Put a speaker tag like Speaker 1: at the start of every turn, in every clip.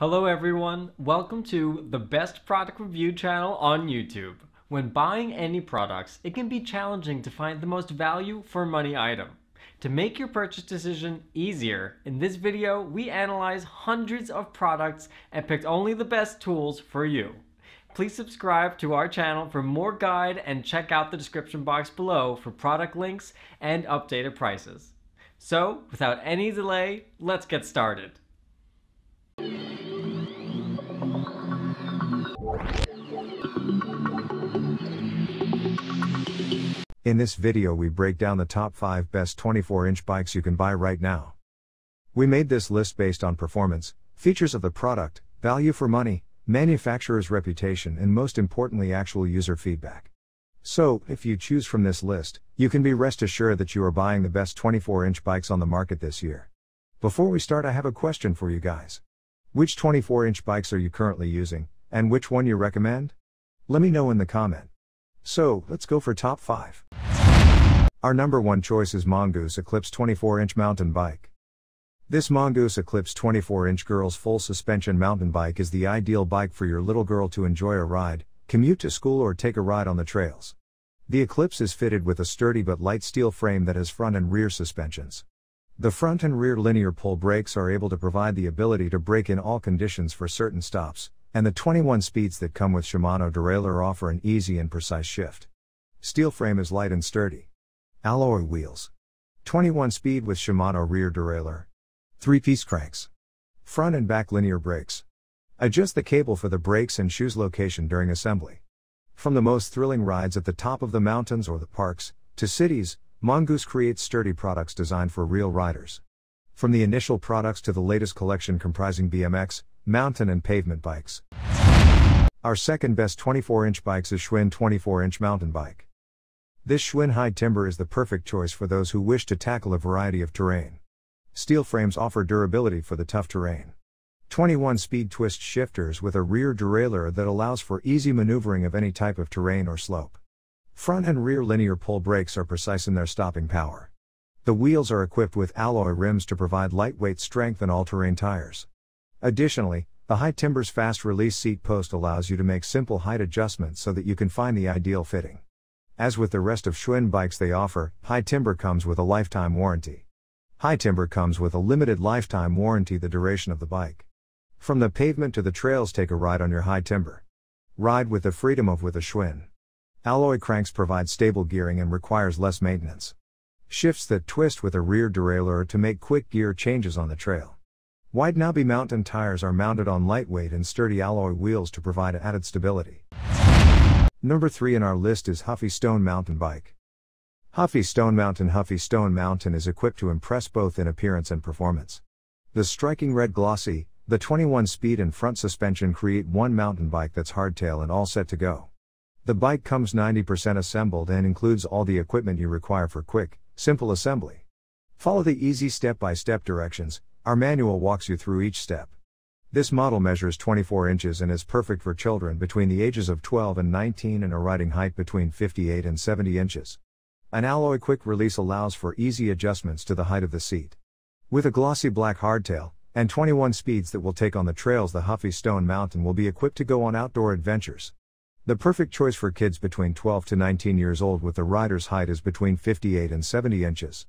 Speaker 1: Hello everyone, welcome to the best product review channel on YouTube. When buying any products, it can be challenging to find the most value for money item. To make your purchase decision easier, in this video we analyze hundreds of products and picked only the best tools for you. Please subscribe to our channel for more guide and check out the description box below for product links and updated prices. So, without any delay, let's get started.
Speaker 2: In this video we break down the top 5 best 24-inch bikes you can buy right now. We made this list based on performance, features of the product, value for money, manufacturer's reputation and most importantly actual user feedback. So, if you choose from this list, you can be rest assured that you are buying the best 24-inch bikes on the market this year. Before we start I have a question for you guys. Which 24-inch bikes are you currently using, and which one you recommend? Let me know in the comment. So, let's go for top 5. Our number one choice is Mongoose Eclipse 24 inch mountain bike. This Mongoose Eclipse 24 inch girls full suspension mountain bike is the ideal bike for your little girl to enjoy a ride, commute to school, or take a ride on the trails. The Eclipse is fitted with a sturdy but light steel frame that has front and rear suspensions. The front and rear linear pull brakes are able to provide the ability to brake in all conditions for certain stops, and the 21 speeds that come with Shimano derailleur offer an easy and precise shift. Steel frame is light and sturdy. Alloy wheels. 21 speed with Shimano rear derailleur. 3 piece cranks. Front and back linear brakes. Adjust the cable for the brakes and shoes location during assembly. From the most thrilling rides at the top of the mountains or the parks, to cities, Mongoose creates sturdy products designed for real riders. From the initial products to the latest collection comprising BMX, mountain, and pavement bikes. Our second best 24 inch bikes is Schwinn 24 inch mountain bike. This Schwinn high timber is the perfect choice for those who wish to tackle a variety of terrain. Steel frames offer durability for the tough terrain. 21 speed twist shifters with a rear derailleur that allows for easy maneuvering of any type of terrain or slope. Front and rear linear pull brakes are precise in their stopping power. The wheels are equipped with alloy rims to provide lightweight strength and all terrain tires. Additionally, the high timber's fast release seat post allows you to make simple height adjustments so that you can find the ideal fitting. As with the rest of Schwinn bikes they offer, High Timber comes with a lifetime warranty. High Timber comes with a limited lifetime warranty the duration of the bike. From the pavement to the trails take a ride on your High Timber. Ride with the freedom of with a Schwinn. Alloy cranks provide stable gearing and requires less maintenance. Shifts that twist with a rear derailleur to make quick gear changes on the trail. Wide knobby mountain tires are mounted on lightweight and sturdy alloy wheels to provide added stability. Number 3 in our list is Huffy Stone Mountain Bike. Huffy Stone Mountain Huffy Stone Mountain is equipped to impress both in appearance and performance. The striking red glossy, the 21 speed and front suspension create one mountain bike that's hardtail and all set to go. The bike comes 90% assembled and includes all the equipment you require for quick, simple assembly. Follow the easy step by step directions, our manual walks you through each step. This model measures 24 inches and is perfect for children between the ages of 12 and 19 and a riding height between 58 and 70 inches. An alloy quick release allows for easy adjustments to the height of the seat. With a glossy black hardtail, and 21 speeds that will take on the trails, the Huffy Stone Mountain will be equipped to go on outdoor adventures. The perfect choice for kids between 12 to 19 years old with the rider's height is between 58 and 70 inches.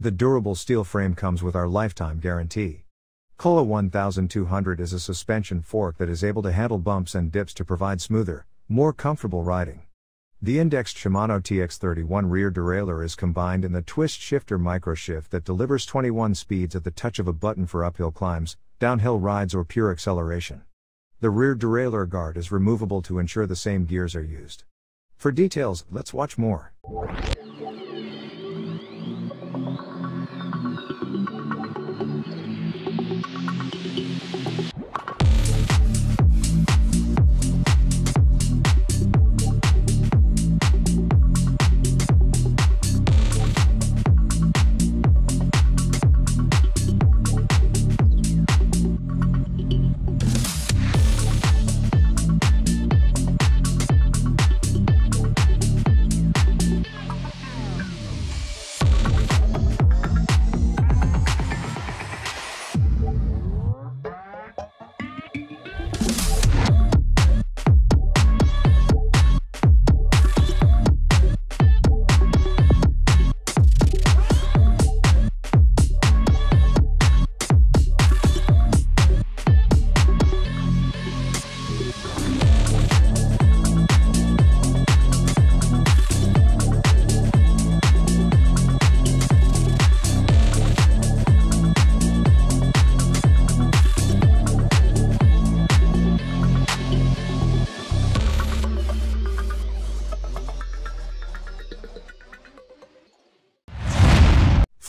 Speaker 2: The durable steel frame comes with our lifetime guarantee. Kola 1200 is a suspension fork that is able to handle bumps and dips to provide smoother, more comfortable riding. The indexed Shimano TX31 rear derailleur is combined in the twist shifter microshift that delivers 21 speeds at the touch of a button for uphill climbs, downhill rides, or pure acceleration. The rear derailleur guard is removable to ensure the same gears are used. For details, let's watch more.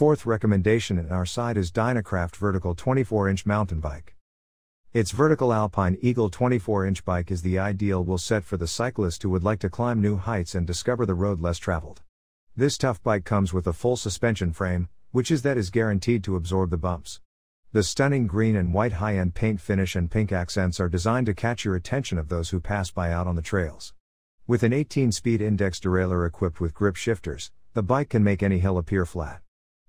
Speaker 2: Fourth recommendation in our side is Dynacraft Vertical 24 inch mountain bike. Its vertical Alpine Eagle 24 inch bike is the ideal wheel set for the cyclist who would like to climb new heights and discover the road less traveled. This tough bike comes with a full suspension frame, which is that is guaranteed to absorb the bumps. The stunning green and white high end paint finish and pink accents are designed to catch your attention of those who pass by out on the trails. With an 18 speed index derailleur equipped with grip shifters, the bike can make any hill appear flat.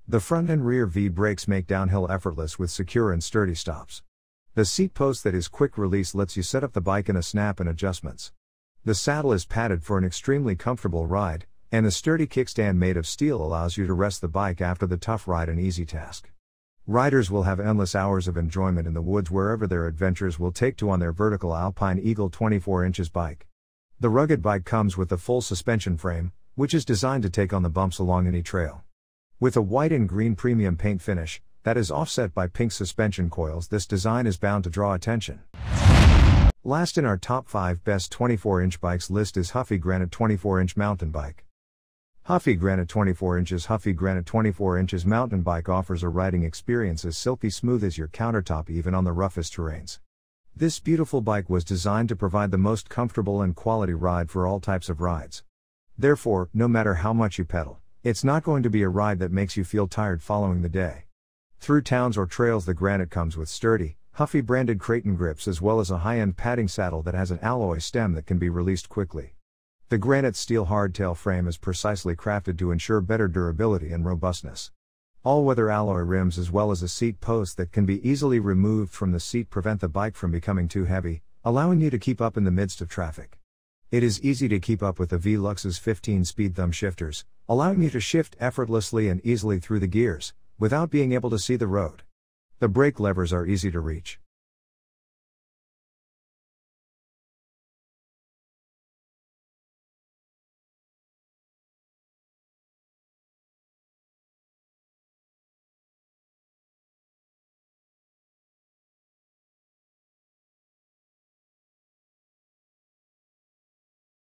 Speaker 2: The front and rear V brakes make downhill effortless with secure and sturdy stops. The seat post that is quick release lets you set up the bike in a snap and adjustments. The saddle is padded for an extremely comfortable ride, and the sturdy kickstand made of steel allows you to rest the bike after the tough ride an easy task. Riders will have endless hours of enjoyment in the woods wherever their adventures will take to on their vertical Alpine Eagle 24 inches bike. The rugged bike comes with the full suspension frame, which is designed to take on the bumps along any trail. With a white and green premium paint finish, that is offset by pink suspension coils, this design is bound to draw attention. Last in our top 5 best 24 inch bikes list is Huffy Granite 24 inch mountain bike. Huffy Granite 24 inches Huffy Granite 24 inches mountain bike offers a riding experience as silky smooth as your countertop even on the roughest terrains. This beautiful bike was designed to provide the most comfortable and quality ride for all types of rides. Therefore, no matter how much you pedal, it's not going to be a ride that makes you feel tired following the day. Through towns or trails, the Granite comes with sturdy, Huffy branded Kraton grips as well as a high end padding saddle that has an alloy stem that can be released quickly. The Granite steel hardtail frame is precisely crafted to ensure better durability and robustness. All weather alloy rims as well as a seat post that can be easily removed from the seat prevent the bike from becoming too heavy, allowing you to keep up in the midst of traffic. It is easy to keep up with the Velux's 15 speed thumb shifters, allowing you to shift effortlessly and easily through the gears, without being able to see the road. The brake levers are easy to reach.